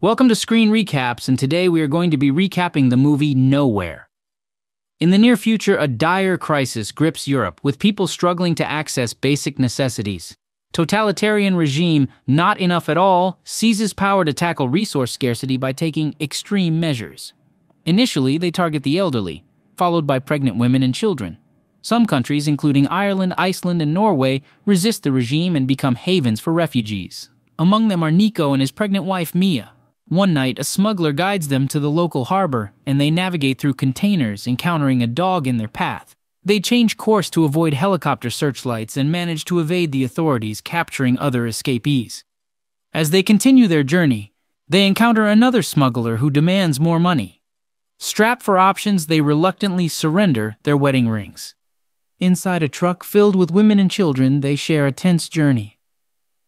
Welcome to Screen Recaps, and today we are going to be recapping the movie Nowhere. In the near future, a dire crisis grips Europe, with people struggling to access basic necessities. Totalitarian regime, not enough at all, seizes power to tackle resource scarcity by taking extreme measures. Initially, they target the elderly, followed by pregnant women and children. Some countries, including Ireland, Iceland, and Norway, resist the regime and become havens for refugees. Among them are Nico and his pregnant wife Mia. One night, a smuggler guides them to the local harbor, and they navigate through containers, encountering a dog in their path. They change course to avoid helicopter searchlights and manage to evade the authorities, capturing other escapees. As they continue their journey, they encounter another smuggler who demands more money. Strapped for options, they reluctantly surrender their wedding rings. Inside a truck filled with women and children, they share a tense journey.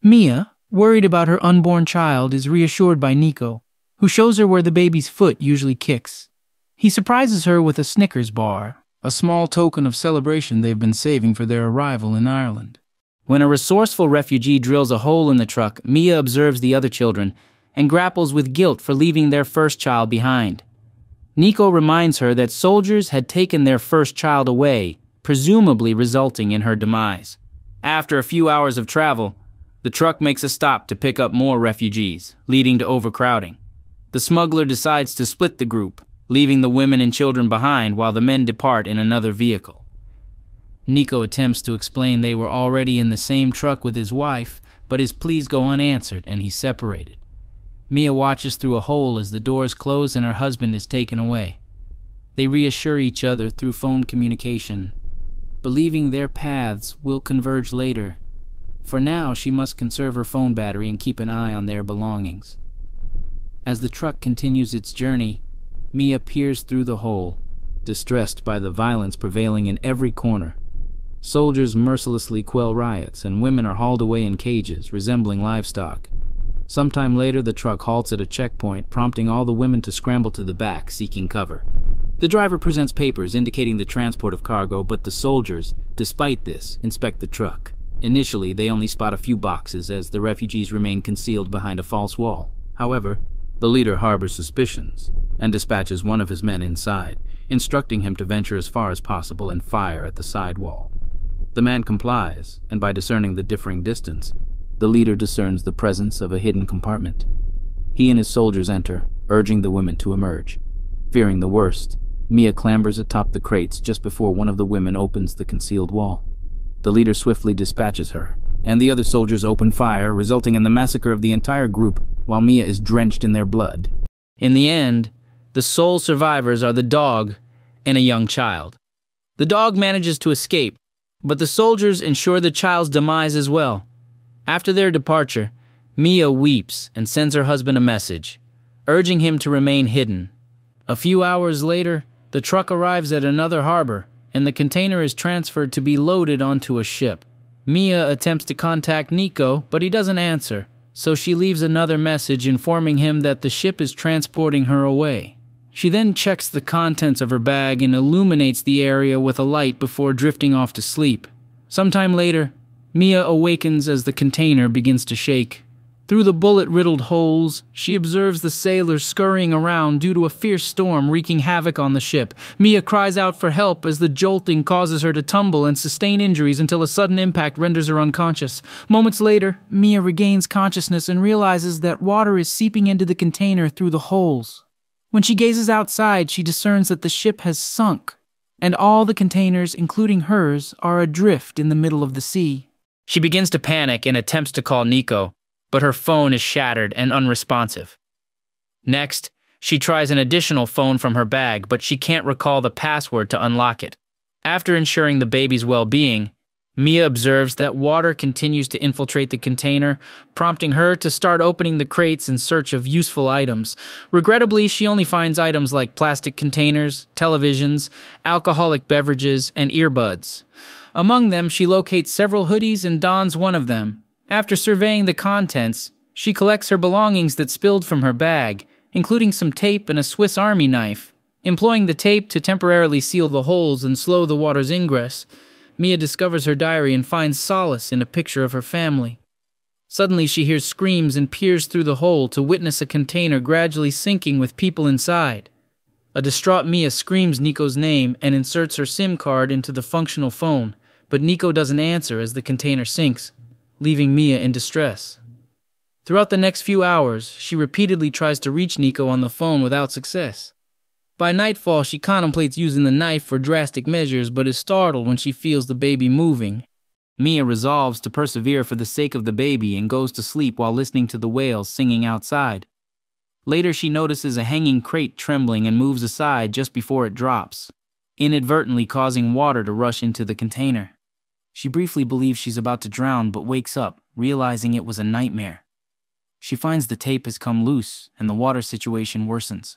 Mia, Worried about her unborn child, is reassured by Nico, who shows her where the baby's foot usually kicks. He surprises her with a Snickers bar, a small token of celebration they've been saving for their arrival in Ireland. When a resourceful refugee drills a hole in the truck, Mia observes the other children and grapples with guilt for leaving their first child behind. Nico reminds her that soldiers had taken their first child away, presumably resulting in her demise. After a few hours of travel, the truck makes a stop to pick up more refugees, leading to overcrowding. The smuggler decides to split the group, leaving the women and children behind while the men depart in another vehicle. Nico attempts to explain they were already in the same truck with his wife, but his pleas go unanswered and he's separated. Mia watches through a hole as the doors close and her husband is taken away. They reassure each other through phone communication, believing their paths will converge later for now, she must conserve her phone battery and keep an eye on their belongings. As the truck continues its journey, Mia peers through the hole, distressed by the violence prevailing in every corner. Soldiers mercilessly quell riots, and women are hauled away in cages, resembling livestock. Sometime later, the truck halts at a checkpoint, prompting all the women to scramble to the back, seeking cover. The driver presents papers indicating the transport of cargo, but the soldiers, despite this, inspect the truck. Initially, they only spot a few boxes as the refugees remain concealed behind a false wall. However, the leader harbors suspicions and dispatches one of his men inside, instructing him to venture as far as possible and fire at the side wall. The man complies, and by discerning the differing distance, the leader discerns the presence of a hidden compartment. He and his soldiers enter, urging the women to emerge. Fearing the worst, Mia clambers atop the crates just before one of the women opens the concealed wall. The leader swiftly dispatches her, and the other soldiers open fire, resulting in the massacre of the entire group while Mia is drenched in their blood. In the end, the sole survivors are the dog and a young child. The dog manages to escape, but the soldiers ensure the child's demise as well. After their departure, Mia weeps and sends her husband a message, urging him to remain hidden. A few hours later, the truck arrives at another harbor and the container is transferred to be loaded onto a ship. Mia attempts to contact Nico, but he doesn't answer, so she leaves another message informing him that the ship is transporting her away. She then checks the contents of her bag and illuminates the area with a light before drifting off to sleep. Sometime later, Mia awakens as the container begins to shake. Through the bullet riddled holes, she observes the sailors scurrying around due to a fierce storm wreaking havoc on the ship. Mia cries out for help as the jolting causes her to tumble and sustain injuries until a sudden impact renders her unconscious. Moments later, Mia regains consciousness and realizes that water is seeping into the container through the holes. When she gazes outside, she discerns that the ship has sunk, and all the containers, including hers, are adrift in the middle of the sea. She begins to panic and attempts to call Nico but her phone is shattered and unresponsive. Next, she tries an additional phone from her bag, but she can't recall the password to unlock it. After ensuring the baby's well being, Mia observes that water continues to infiltrate the container, prompting her to start opening the crates in search of useful items. Regrettably, she only finds items like plastic containers, televisions, alcoholic beverages, and earbuds. Among them, she locates several hoodies and dons one of them, after surveying the contents, she collects her belongings that spilled from her bag, including some tape and a Swiss Army knife. Employing the tape to temporarily seal the holes and slow the water's ingress, Mia discovers her diary and finds solace in a picture of her family. Suddenly, she hears screams and peers through the hole to witness a container gradually sinking with people inside. A distraught Mia screams Nico's name and inserts her SIM card into the functional phone, but Nico doesn't answer as the container sinks, leaving Mia in distress. Throughout the next few hours, she repeatedly tries to reach Nico on the phone without success. By nightfall, she contemplates using the knife for drastic measures but is startled when she feels the baby moving Mia resolves to persevere for the sake of the baby and goes to sleep while listening to the whales singing outside. Later, she notices a hanging crate trembling and moves aside just before it drops, inadvertently causing water to rush into the container. She briefly believes she's about to drown but wakes up, realizing it was a nightmare. She finds the tape has come loose and the water situation worsens.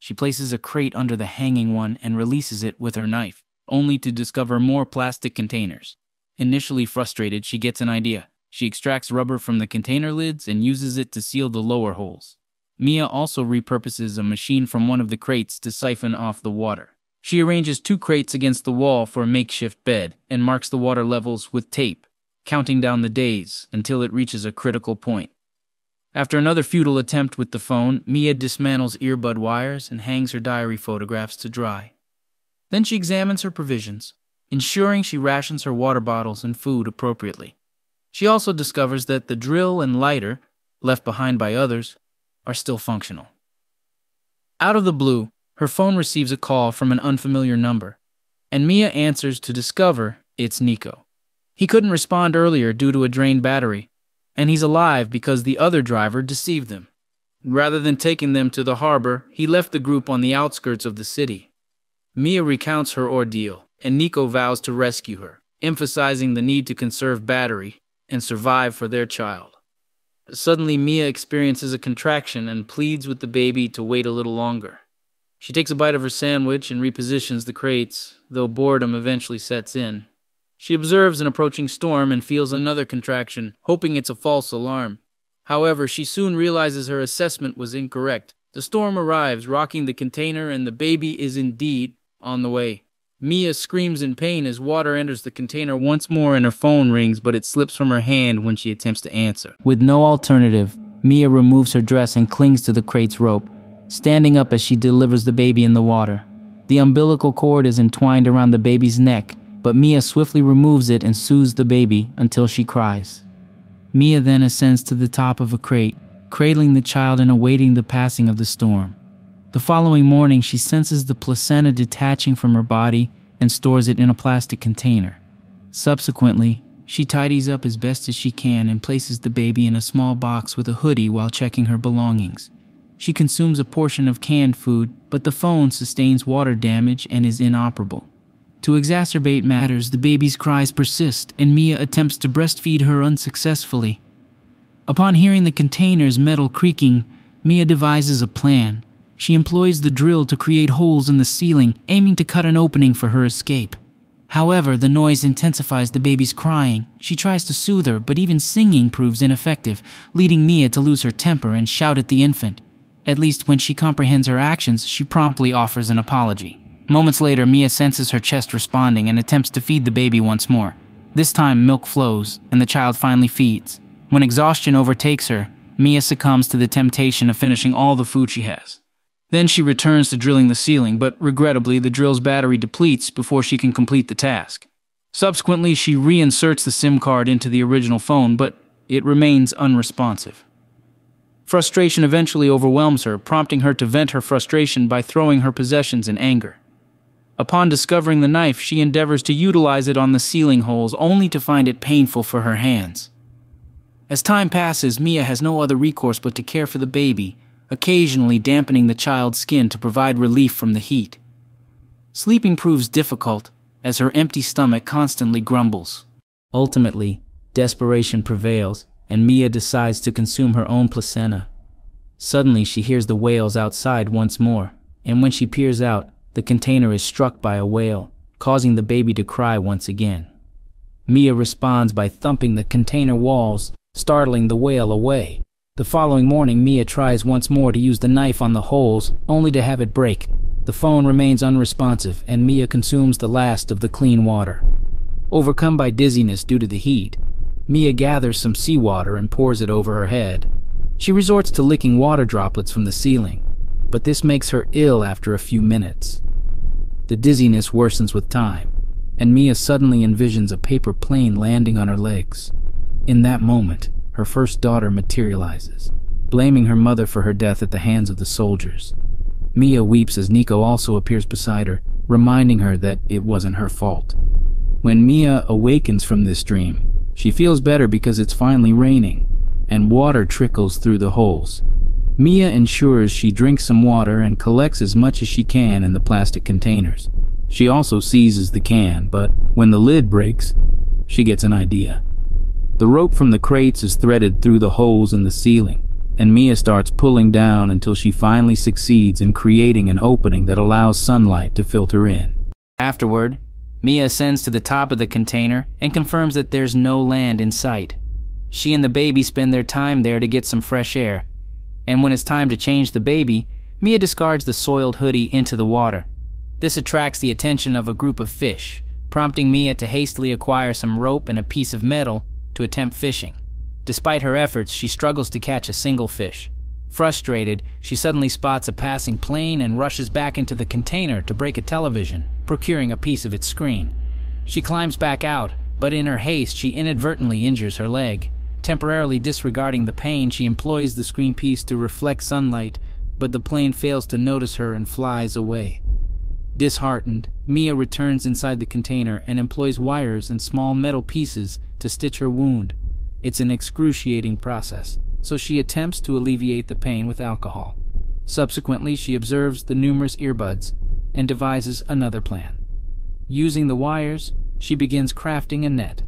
She places a crate under the hanging one and releases it with her knife, only to discover more plastic containers. Initially frustrated, she gets an idea. She extracts rubber from the container lids and uses it to seal the lower holes. Mia also repurposes a machine from one of the crates to siphon off the water. She arranges two crates against the wall for a makeshift bed and marks the water levels with tape, counting down the days until it reaches a critical point. After another futile attempt with the phone, Mia dismantles earbud wires and hangs her diary photographs to dry. Then she examines her provisions, ensuring she rations her water bottles and food appropriately. She also discovers that the drill and lighter, left behind by others, are still functional. Out of the blue, her phone receives a call from an unfamiliar number, and Mia answers to discover it's Nico. He couldn't respond earlier due to a drained battery, and he's alive because the other driver deceived them. Rather than taking them to the harbor, he left the group on the outskirts of the city. Mia recounts her ordeal, and Nico vows to rescue her, emphasizing the need to conserve battery and survive for their child. Suddenly, Mia experiences a contraction and pleads with the baby to wait a little longer. She takes a bite of her sandwich and repositions the crates, though boredom eventually sets in. She observes an approaching storm and feels another contraction, hoping it's a false alarm. However, she soon realizes her assessment was incorrect. The storm arrives, rocking the container, and the baby is indeed on the way. Mia screams in pain as water enters the container once more and her phone rings, but it slips from her hand when she attempts to answer. With no alternative, Mia removes her dress and clings to the crate's rope, standing up as she delivers the baby in the water. The umbilical cord is entwined around the baby's neck, but Mia swiftly removes it and soothes the baby until she cries. Mia then ascends to the top of a crate, cradling the child and awaiting the passing of the storm. The following morning, she senses the placenta detaching from her body and stores it in a plastic container. Subsequently, she tidies up as best as she can and places the baby in a small box with a hoodie while checking her belongings. She consumes a portion of canned food, but the phone sustains water damage and is inoperable. To exacerbate matters, the baby's cries persist, and Mia attempts to breastfeed her unsuccessfully. Upon hearing the container's metal creaking, Mia devises a plan. She employs the drill to create holes in the ceiling, aiming to cut an opening for her escape. However, the noise intensifies the baby's crying. She tries to soothe her, but even singing proves ineffective, leading Mia to lose her temper and shout at the infant. At least when she comprehends her actions, she promptly offers an apology. Moments later, Mia senses her chest responding and attempts to feed the baby once more. This time, milk flows, and the child finally feeds. When exhaustion overtakes her, Mia succumbs to the temptation of finishing all the food she has. Then she returns to drilling the ceiling, but regrettably, the drill's battery depletes before she can complete the task. Subsequently, she reinserts the SIM card into the original phone, but it remains unresponsive. Frustration eventually overwhelms her, prompting her to vent her frustration by throwing her possessions in anger. Upon discovering the knife, she endeavors to utilize it on the ceiling holes, only to find it painful for her hands. As time passes, Mia has no other recourse but to care for the baby, occasionally dampening the child's skin to provide relief from the heat. Sleeping proves difficult, as her empty stomach constantly grumbles. Ultimately, desperation prevails, and Mia decides to consume her own placenta. Suddenly, she hears the whales outside once more, and when she peers out, the container is struck by a whale, causing the baby to cry once again. Mia responds by thumping the container walls, startling the whale away. The following morning, Mia tries once more to use the knife on the holes, only to have it break. The phone remains unresponsive, and Mia consumes the last of the clean water. Overcome by dizziness due to the heat, Mia gathers some seawater and pours it over her head. She resorts to licking water droplets from the ceiling, but this makes her ill after a few minutes. The dizziness worsens with time, and Mia suddenly envisions a paper plane landing on her legs. In that moment, her first daughter materializes, blaming her mother for her death at the hands of the soldiers. Mia weeps as Nico also appears beside her, reminding her that it wasn't her fault. When Mia awakens from this dream, she feels better because it's finally raining, and water trickles through the holes. Mia ensures she drinks some water and collects as much as she can in the plastic containers. She also seizes the can, but when the lid breaks, she gets an idea. The rope from the crates is threaded through the holes in the ceiling, and Mia starts pulling down until she finally succeeds in creating an opening that allows sunlight to filter in. Afterward, Mia ascends to the top of the container and confirms that there's no land in sight. She and the baby spend their time there to get some fresh air, and when it's time to change the baby, Mia discards the soiled hoodie into the water. This attracts the attention of a group of fish, prompting Mia to hastily acquire some rope and a piece of metal to attempt fishing. Despite her efforts, she struggles to catch a single fish. Frustrated, she suddenly spots a passing plane and rushes back into the container to break a television, procuring a piece of its screen. She climbs back out, but in her haste, she inadvertently injures her leg. Temporarily disregarding the pain, she employs the screen piece to reflect sunlight, but the plane fails to notice her and flies away. Disheartened, Mia returns inside the container and employs wires and small metal pieces to stitch her wound. It's an excruciating process, so she attempts to alleviate the pain with alcohol. Subsequently, she observes the numerous earbuds and devises another plan. Using the wires, she begins crafting a net.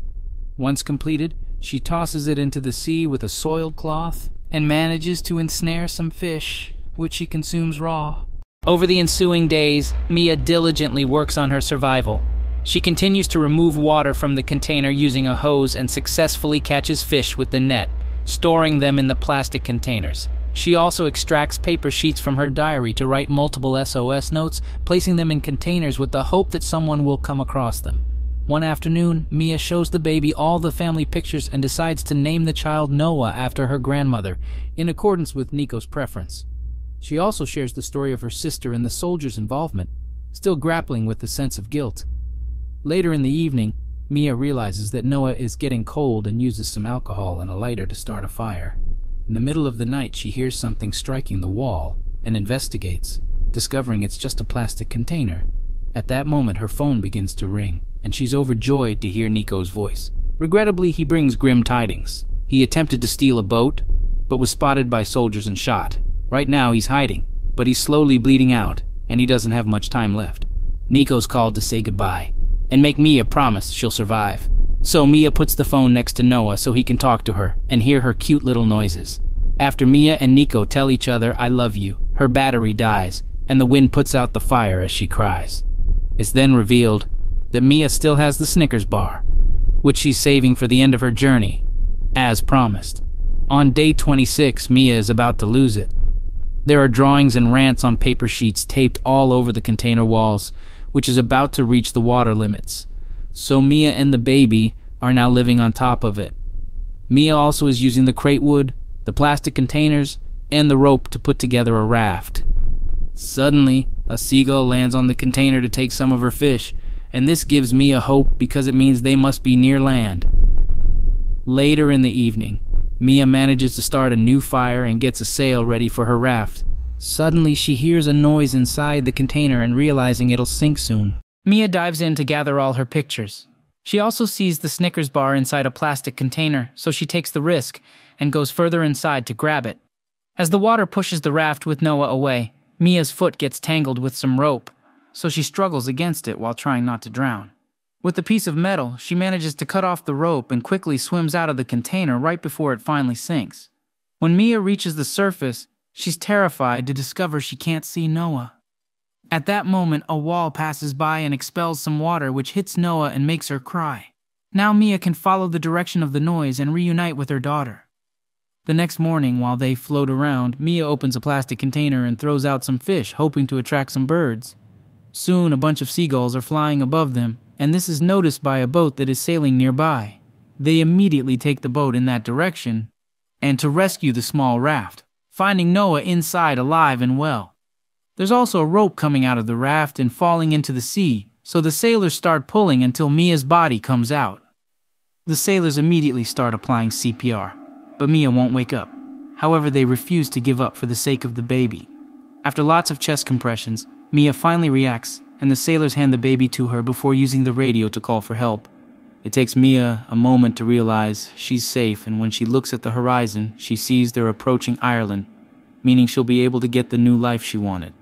Once completed, she tosses it into the sea with a soiled cloth and manages to ensnare some fish, which she consumes raw. Over the ensuing days, Mia diligently works on her survival, she continues to remove water from the container using a hose and successfully catches fish with the net, storing them in the plastic containers. She also extracts paper sheets from her diary to write multiple SOS notes, placing them in containers with the hope that someone will come across them. One afternoon, Mia shows the baby all the family pictures and decides to name the child Noah after her grandmother, in accordance with Nico's preference. She also shares the story of her sister and the soldiers' involvement, still grappling with the sense of guilt. Later in the evening, Mia realizes that Noah is getting cold and uses some alcohol and a lighter to start a fire. In the middle of the night, she hears something striking the wall and investigates, discovering it's just a plastic container. At that moment, her phone begins to ring, and she's overjoyed to hear Nico's voice. Regrettably, he brings grim tidings. He attempted to steal a boat, but was spotted by soldiers and shot. Right now, he's hiding, but he's slowly bleeding out, and he doesn't have much time left. Nico's called to say goodbye, and make Mia a promise she'll survive. So Mia puts the phone next to Noah so he can talk to her and hear her cute little noises. After Mia and Nico tell each other, I love you, her battery dies, and the wind puts out the fire as she cries. It's then revealed that Mia still has the Snickers bar, which she's saving for the end of her journey, as promised. On day 26, Mia is about to lose it. There are drawings and rants on paper sheets taped all over the container walls, which is about to reach the water limits. So Mia and the baby are now living on top of it. Mia also is using the crate wood, the plastic containers, and the rope to put together a raft. Suddenly, a seagull lands on the container to take some of her fish, and this gives Mia hope because it means they must be near land. Later in the evening, Mia manages to start a new fire and gets a sail ready for her raft. Suddenly, she hears a noise inside the container and realizing it'll sink soon. Mia dives in to gather all her pictures. She also sees the Snickers bar inside a plastic container, so she takes the risk and goes further inside to grab it. As the water pushes the raft with Noah away, Mia's foot gets tangled with some rope, so she struggles against it while trying not to drown. With the piece of metal, she manages to cut off the rope and quickly swims out of the container right before it finally sinks. When Mia reaches the surface, She's terrified to discover she can't see Noah. At that moment, a wall passes by and expels some water, which hits Noah and makes her cry. Now Mia can follow the direction of the noise and reunite with her daughter. The next morning, while they float around, Mia opens a plastic container and throws out some fish, hoping to attract some birds. Soon, a bunch of seagulls are flying above them, and this is noticed by a boat that is sailing nearby. They immediately take the boat in that direction and to rescue the small raft, finding Noah inside alive and well. There's also a rope coming out of the raft and falling into the sea, so the sailors start pulling until Mia's body comes out. The sailors immediately start applying CPR, but Mia won't wake up. However, they refuse to give up for the sake of the baby. After lots of chest compressions, Mia finally reacts, and the sailors hand the baby to her before using the radio to call for help. It takes Mia a moment to realize she's safe, and when she looks at the horizon, she sees they're approaching Ireland, meaning she'll be able to get the new life she wanted.